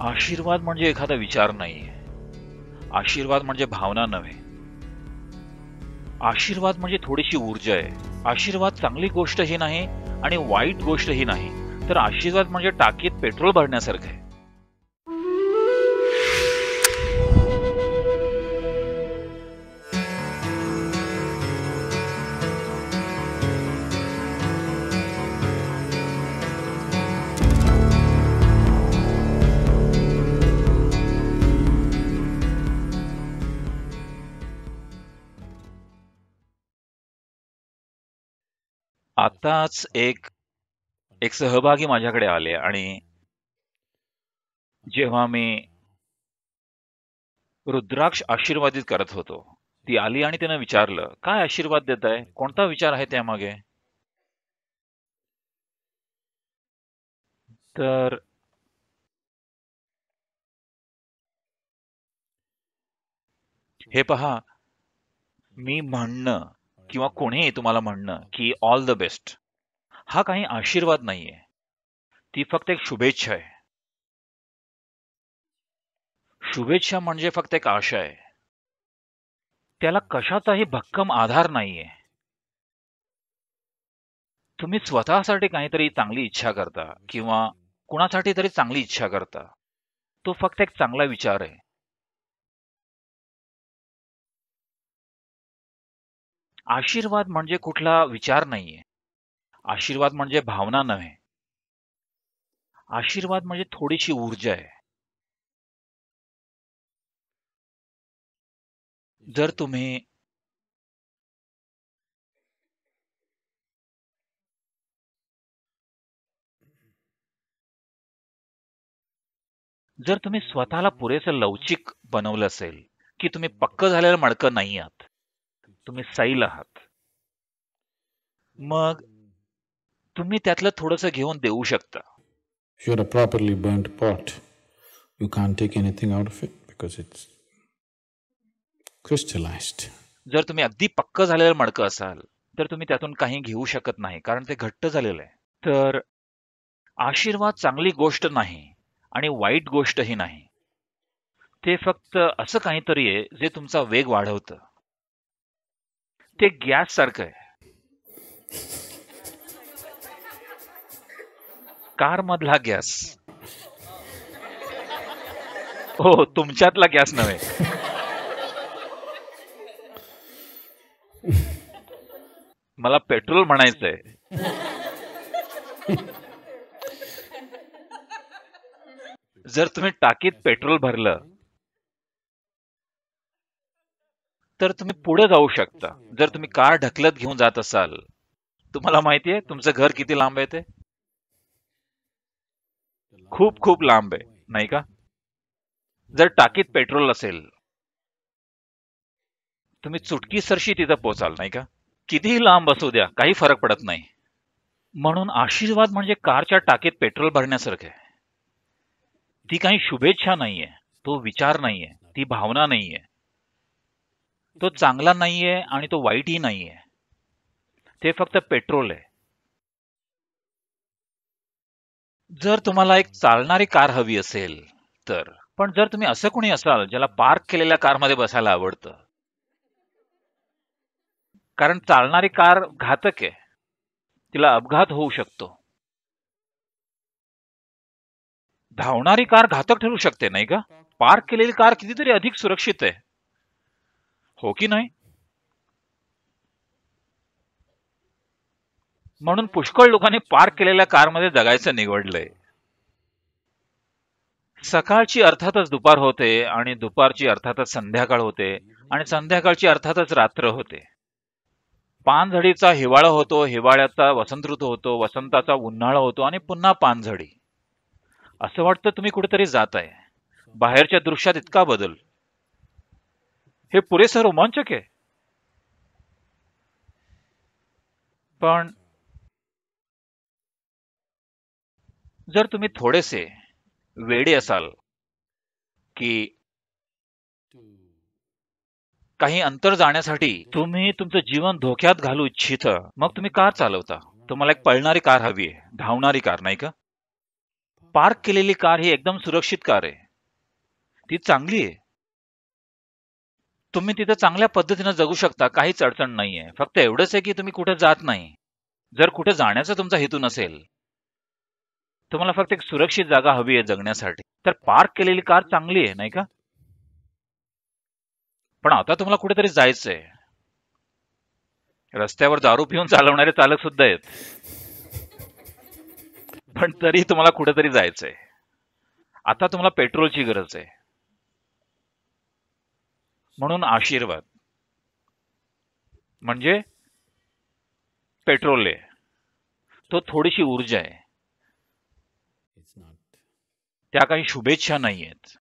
आशीर्वाद म्हणजे एखादा विचार नाहीये. आशीर्वाद म्हणजे भावना नव्हे. आशीर्वाद म्हणजे थोडीशी ऊर्जा आहे. आशीर्वाद चांगली गोष्टही नाही आणि वाईट गोष्टही नाही. तर आशीर्वाद म्हणजे टाकीत पेट्रोल भरण्यासारखं आहे. आताच एक एक सहभागी माझ्याकडे आले आणि जेव्हा मी रुद्राक्ष आशीर्वादित करत होतो ती आली आणि त्यानं विचारलं काय आशीर्वाद देत आहे? कोणता विचार आहे त्यामागे? तर हे पहा मी म्हणणं किंवा कोणीही तुम्हाला म्हणणं की ऑल द बेस्ट हा काही आशीर्वाद नाहीये. ती फक्त एक शुभेच्छा आहे. शुभेच्छा म्हणजे फक्त एक आशा आहे. त्याला कशाचाही भक्कम आधार नाहीये. तुम्ही स्वतःसाठी काहीतरी चांगली इच्छा करता किंवा कुणासाठी तरी चांगली इच्छा करता. तो फक्त एक चांगला विचार आहे. आशीर्वाद म्हणजे कुठला विचार नाहीये. आशीर्वाद म्हणजे भावना नव्हे. आशीर्वाद म्हणजे थोडीशी ऊर्जा आहे. जर तुम्ही जर तुम्ही स्वतःला पुरेसं लवचिक बनवलं असेल की तुम्ही पक्क झालेलं मडकं नाही आहात तुम्ही सैल आहात. मग तुम्ही त्यातलं थोडस घेऊन देऊ शकता. You're a properly burnt pot, you can't take anything out of it because it's crystallized. जर तुम्ही अगदी पक्क झालेलं मडकं असाल तर तुम्ही त्यातून काही घेऊ शकत नाही कारण ते घट्ट झालेलं आहे. तर आशीर्वाद चांगली गोष्ट नाही आणि वाईट गोष्टही नाही. ते फक्त असं काहीतरी आहे जे तुमचा वेग वाढवतं. ते गॅस सारखं आहे. कार मधला गॅस. हो तुमच्यातला गॅस नव्हे. मला पेट्रोल म्हणायचंय. जर तुम्ही टाकीत पेट्रोल भरलं तर तुम्ही पुढे जाऊ शकता. जर तुम्ही कार ढकलत घेऊन जात असाल तुम्हाला माहिती आहे तुमचं घर किती लांब आहे ते? खूप खूप लांब आहे नाही का? जर टाकीत पेट्रोल असेल तुम्ही चुटकी सरशी तिथं पोचाल नाही का? कितीही लांब असू द्या काही फरक पडत नाही. म्हणून आशीर्वाद म्हणजे कारच्या टाकीत पेट्रोल भरण्यासारखं आहे. ती काही शुभेच्छा नाहीये तो विचार नाहीये ती भावना नाहीये. तो चांगला नाहीये आणि तो वाईटही नाहीये. ते फक्त पेट्रोल आहे. जर तुम्हाला एक चालणारी कार हवी असेल तर पण जर तुम्ही असं कोणी असाल ज्याला पार्क केलेल्या कारमध्ये बसायला आवडतं कारण चालणारी कार घातक आहे. तिला अपघात होऊ शकतो. धावणारी कार घातक ठरू शकते नाही का? पार्क केलेली कार कितीतरी अधिक सुरक्षित आहे. हो की नाही? म्हणून पुष्कळ लोकांनी पार्क केलेल्या कारमध्ये जगायचं निवडलंय. सकाळची अर्थातच दुपार होते आणि दुपारची अर्थातच संध्याकाळ होते आणि संध्याकाळची अर्थातच रात्र होते. पानझडीचा हिवाळा होतो हिवाळ्याचा वसंत ऋतू होतो वसंताचा उन्हाळा होतो आणि पुन्हा पानझडी. असं वाटतं तुम्ही कुठेतरी जात आहे बाहेरच्या दृश्यात इतका बदल. हे पुरेसं रोमांचक आहे. पण जर तुम्ही थोडेसे वेडे असाल की काही अंतर जाण्यासाठी तुम्ही तुमचं जीवन धोक्यात घालू इच्छित मग तुम्ही कार चालवता. तुम्हाला एक पळणारी कार हवी आहे धावणारी कार नाही का? पार्क केलेली कार ही एकदम सुरक्षित कार आहे. ती चांगली आहे. तुम्ही तिथं चांगल्या पद्धतीनं जगू शकता काहीच अडचण नाहीये. फक्त एवढंच आहे की तुम्ही कुठे जात नाही. जर कुठे जाण्याचा तुमचा हेतू नसेल तुम्हाला फक्त एक सुरक्षित जागा हवी आहे जगण्यासाठी. तर पार्क केलेली कार चांगली आहे नाही का? पण आता तुम्हाला कुठेतरी जायचंय. रस्त्यावर दारू पिऊन चालवणारे चालक सुद्धा आहेत. पण तरी तुम्हाला कुठेतरी जायचंय. आता तुम्हाला पेट्रोलची गरज आहे. म्हणून आशीर्वाद. म्हणजे पेट्रोल आहे. तो थोडीशी ऊर्जा आहे. त्या काही शुभेच्छा नाही आहेत